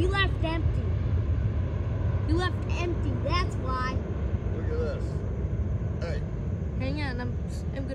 You left empty. You left empty, that's why. Look at this. Hey, Hang on, I'm I'm